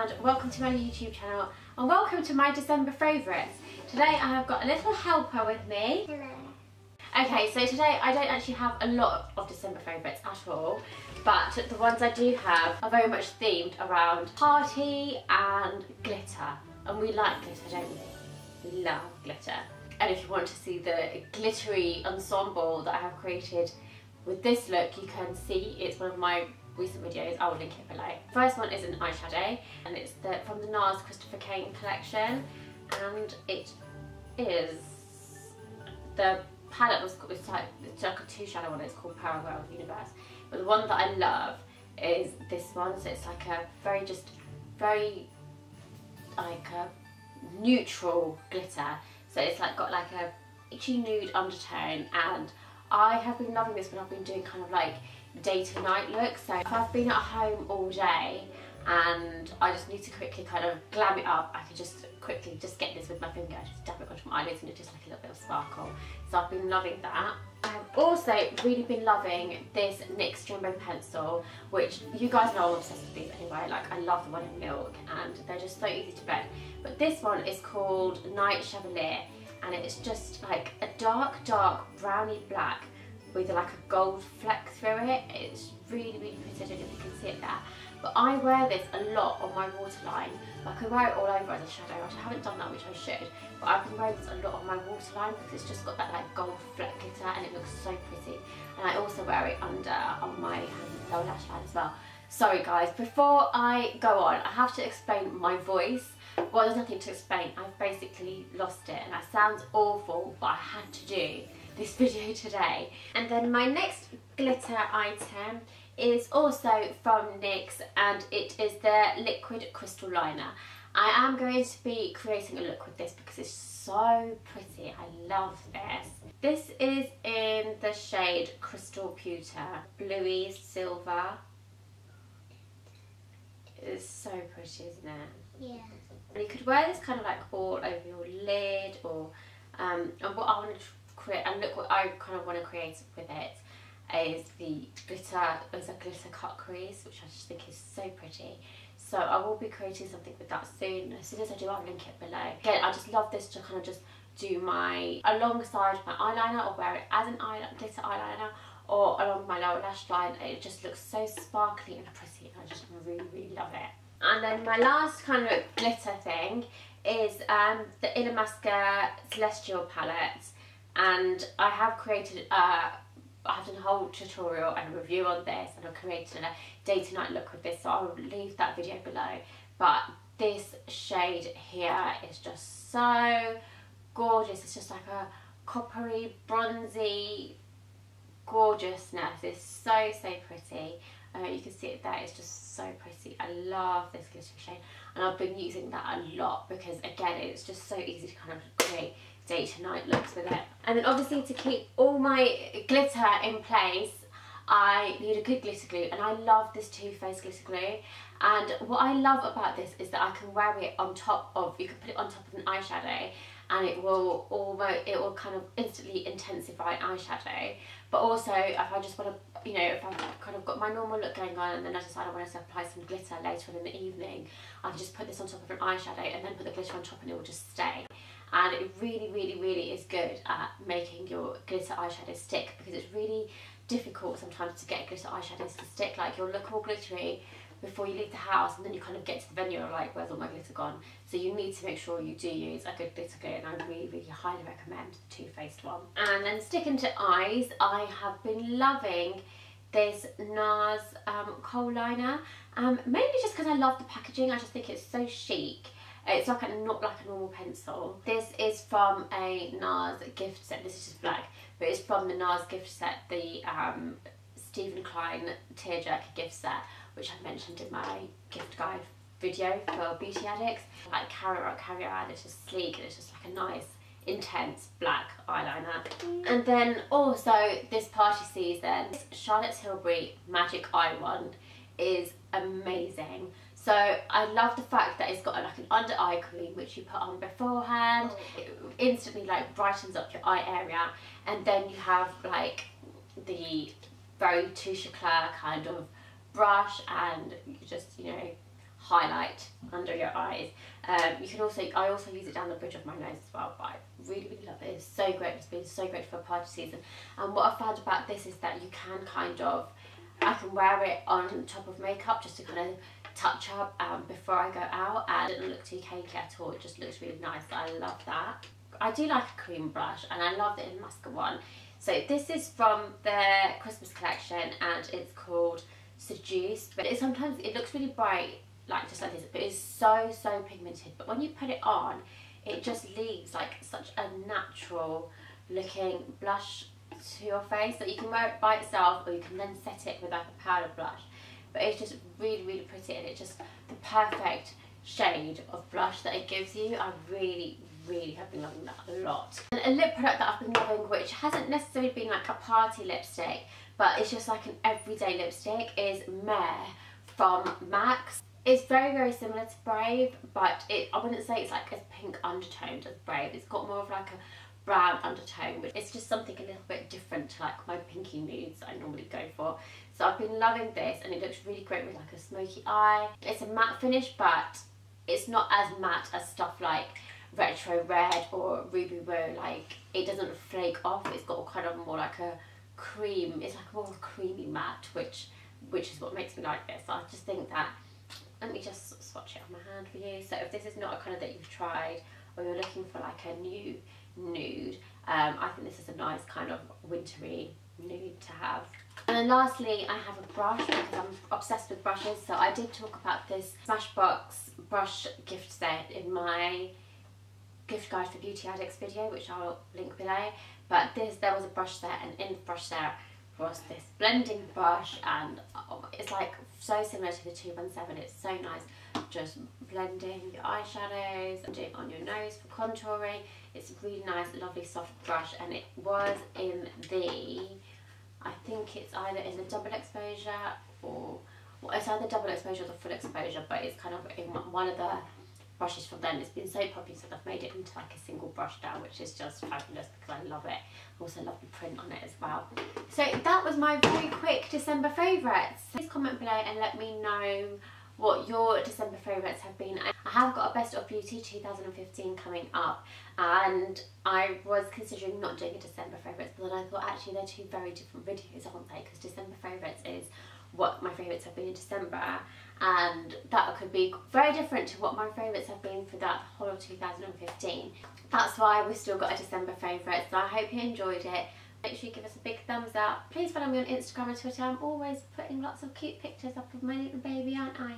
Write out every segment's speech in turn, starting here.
and welcome to my YouTube channel and welcome to my December favourites. Today I have got a little helper with me. Hello. Okay, so today I don't actually have a lot of December favourites at all, but the ones I do have are very much themed around party and glitter. And we like glitter, don't we? We love glitter. And if you want to see the glittery ensemble that I have created with this look, you can see it's one of my recent videos, I will link it below. First one is an eyeshadow and it's the, from the NARS Christopher Kane collection and it is, the palette was it's like, it's like a two shadow one, it's called Parallel Universe. But the one that I love is this one, so it's like a very just, very like a neutral glitter. So it's like got like a itchy nude undertone and I have been loving this when I've been doing kind of like day to night look. So if I've been at home all day and I just need to quickly kind of glam it up, I can just quickly just get this with my finger, just dab it onto my eyelids and it just like a little bit of sparkle. So I've been loving that. I've also really been loving this NYX Jumbo Pencil, which you guys know I'm obsessed with these anyway. Like I love the one in milk and they're just so easy to blend. But this one is called Knight Chevalier and it's just like a dark, dark browny black with like a gold fleck through it. It's really, really pretty. I don't know if you can see it there. But I wear this a lot on my waterline. Like I wear it all over as a shadow. I haven't done that, which I should. But I've been wearing this a lot on my waterline because it's just got that like gold fleck glitter and it looks so pretty. And I also wear it under on my lower lash line as well. Sorry guys, before I go on, I have to explain my voice. Well, there's nothing to explain. I've basically lost it and that sounds awful, but I had to do this video today. And then my next glitter item is also from NYX and it is the liquid crystal liner. I am going to be creating a look with this because it's so pretty. I love this. This is in the shade Crystal Pewter, bluey silver. It's so pretty, isn't it? Yeah. And you could wear this kind of like all over your lid or um, and what I want to create and look what I kind of want to create with it is the glitter, is a glitter cut crease which I just think is so pretty. So I will be creating something with that soon. As soon as I do I'll link it below. Again I just love this to kind of just do my, alongside my eyeliner or wear it as an eyeliner, glitter eyeliner or along my lower lash line. It just looks so sparkly and pretty I just really really love it. And then my last kind of glitter thing is um, the Illamasqua Celestial palette and I have created a I have done a whole tutorial and review on this and I've created a day to night look with this so I'll leave that video below. But this shade here is just so gorgeous. It's just like a coppery bronzy gorgeousness. It's so so pretty. Uh, you can see it there. It's just so pretty. I love this glittery shade and I've been using that a lot because again it's just so easy to kind of create day to night looks with it. And then obviously to keep all my glitter in place, I need a good glitter glue and I love this Too Faced glitter glue and what I love about this is that I can wear it on top of, you can put it on top of an eyeshadow and it will almost, it will kind of instantly intensify eyeshadow but also if I just want to, you know, if I've kind of got my normal look going on and then I decide I want to apply some glitter later on in the evening I just put this on top of an eyeshadow and then put the glitter on top and it will just stay. And it really really really is good at making your glitter eyeshadow stick because it's really difficult sometimes to get glitter eyeshadows to stick. Like you'll look all glittery before you leave the house and then you kind of get to the venue and like where's all my glitter gone so you need to make sure you do use a good glitter glue and I really really highly recommend the Too Faced one and then sticking to eyes I have been loving this NARS um, kohl liner um, mainly just because I love the packaging I just think it's so chic it's like a, not like a normal pencil. This is from a NARS gift set. This is just black, but it's from the NARS gift set, the um, Steven Klein Tearjerker gift set, which I mentioned in my gift guide video for beauty addicts. Like on, carry on. It's just sleek and it's just like a nice intense black eyeliner. And then also this party season, Charlotte Tilbury Magic Eye Wand is amazing. So I love the fact that it's got like an under eye cream which you put on beforehand. It instantly like brightens up your eye area and then you have like the very Touche Éclat kind of brush and just, you know, highlight under your eyes. Um, you can also, I also use it down the bridge of my nose as well, but I really, really love it. It's so great. It's been so great for party season. And what I found about this is that you can kind of, I can wear it on top of makeup just to kind of touch up um, before I go out and it doesn't look too cakey at all. It just looks really nice. I love that. I do like a cream brush and I love the Illamasqua one. So this is from their Christmas collection and it's called Seduced. But it sometimes, it looks really bright like just like this, but it's so, so pigmented. But when you put it on, it just leaves like such a natural looking blush to your face that you can wear it by itself or you can then set it with like a powder blush. But it's just really, really pretty and it's just the perfect shade of blush that it gives you. I really, really have been loving that a lot. And a lip product that I've been loving, which hasn't necessarily been like a party lipstick, but it's just like an everyday lipstick, is Mehr from MAC's. It's very, very similar to Brave, but it I wouldn't say it's like as pink undertoned as Brave. It's got more of like a brown undertone, but it's just something a little bit different to like my pinky nudes I normally go for. So I've been loving this and it looks really great with like a smoky eye. It's a matte finish, but it's not as matte as stuff like Retro Red or Ruby Woo. Like it doesn't flake off. It's got kind of more like a cream. It's like more of a creamy matte, which which is what makes me like this. I just think that let me just swatch it on my hand for you. So if this is not a colour that you've tried or you're looking for like a new nude, um, I think this is a nice kind of wintry nude to have. And then lastly, I have a brush because I'm obsessed with brushes. So I did talk about this Smashbox brush gift set in my gift guide for beauty addicts video, which I'll link below. But this, there was a brush set and in the brush set was this blending brush and oh, it's like so similar to the 217 it's so nice just blending your eyeshadows and doing on your nose for contouring it's a really nice lovely soft brush and it was in the I think it's either in the double exposure or well, it's either double exposure or the full exposure but it's kind of in one of the brushes from them. It's been so popular so I've made it into like a single brush down which is just fabulous because I love it. I also love the print on it as well. So that was my very quick December favourites. Please comment below and let me know what your December favourites have been. I have got a Best of Beauty 2015 coming up and I was considering not doing a December favourites but then I thought actually they're two very different videos aren't they because December favourites is what my favourites have been in December and that could be very different to what my favourites have been for that whole of 2015. That's why we've still got a December favourite, so I hope you enjoyed it. Make sure you give us a big thumbs up. Please follow me on Instagram and Twitter. I'm always putting lots of cute pictures up of my little baby, aren't I?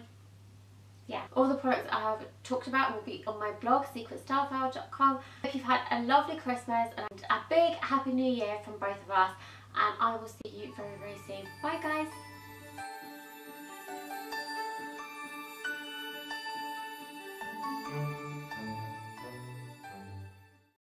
Yeah, all the products I have talked about will be on my blog, secretstylefile.com. Hope you've had a lovely Christmas and a big Happy New Year from both of us. And I will see you very, very soon. Bye, guys.